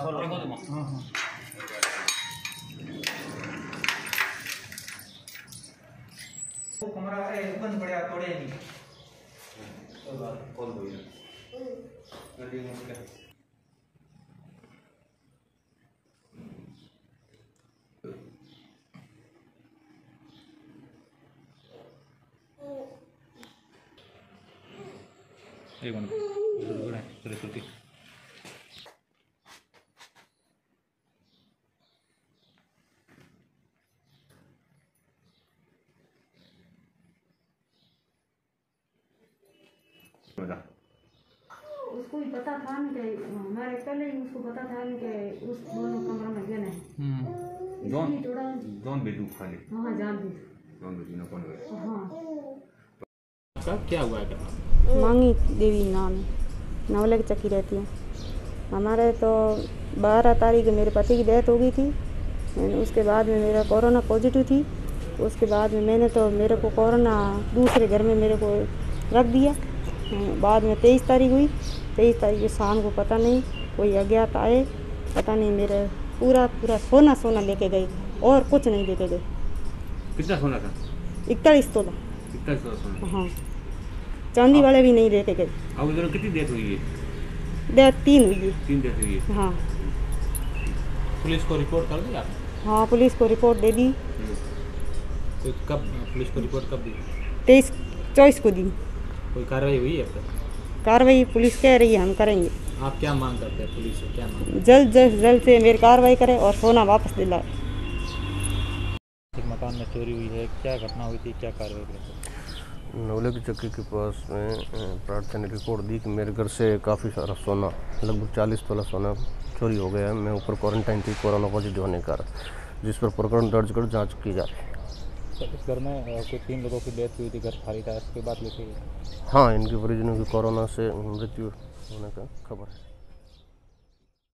हाँ हाँ वो कमरा ए, बंद पड़ा तोड़े नहीं कौन बोल एक मिनट रुक रहे हैं रुक रुक उसको भी पता था न कि हमारे पहले ही उसको पता था न कि उस दोनों कमरा में गए हैं थोड़ा दोन बेडरूम खाली। हाँ जान दी। दोन बेडरूम कौन गए हाँ। आपका क्या हुआ है मांगी देवी नाम। है नवलक चक्की रहती है। हमारे तो बारह तारीख मेरे पति की डेथ हो गई थी। उसके बाद में मेरा कोरोना पॉजिटिव थी। उसके बाद में मैंने तो मेरे को कोरोना दूसरे घर में मेरे को रख दिया। बाद में तेईस तारीख हुई। तेईस तारीख की शाम को पता नहीं कोई अज्ञात आए। पता नहीं मेरे पूरा पूरा सोना सोना लेके गए और कुछ नहीं लेके गए। कितना सोना था? इकतालीस तोला। सोना हाँ। चांदी वाले भी नहीं लेके गए। अब उधर कितनी डेथ हुई है? डेथ तीन हुई है। तीन डेथ हुई है? हाँ। पुलिस को रिपोर्ट कर दी आपने? हाँ पुलिस को रिपोर्ट दे दी। कोई कब पुलिस को रिपोर्ट कब दी? तेईस चौबीस को दी। कोई कार्रवाई हुई है कार्रवाई पुलिस कह रही है हम करेंगे। आप क्या मांग करते हैं पुलिस से क्या मांग जल्द जल्द जल्द से मेरी कार्रवाई करे और सोना वापस दिलाए मकान में चोरी हुई है क्या घटना हुई थी क्या कार्रवाई करते नवले की चक्की के पास में प्रार्थना ने रिपोर्ट दी कि मेरे घर से काफ़ी सारा सोना लगभग चालीस तोला सोना चोरी हो गया है। मैं ऊपर क्वारंटाइन थी कोरोना पॉजिटिव होने के कारण जिस पर प्रकरण दर्ज कर जाँच की जा रही है। इस घर में कोई तीन लोगों की डेथ हुई थी, घर खाली था, इसके बाद लेके हाँ इनके परिजनों की कोरोना से मृत्यु होने का खबर है।